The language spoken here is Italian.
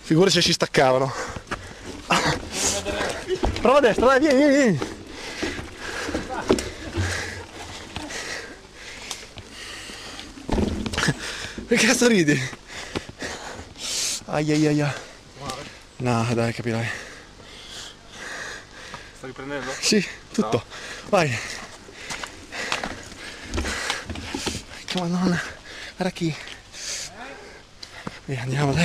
Figure se si staccavano. Prova a destra, dai, vieni, vieni, vieni. Che cazzo ridi? Ai ai ai ai. No, dai, capirai. Sta riprendendo? Sì, tutto. Vai. Che madonna. Guarda chi. 唉呀你看我这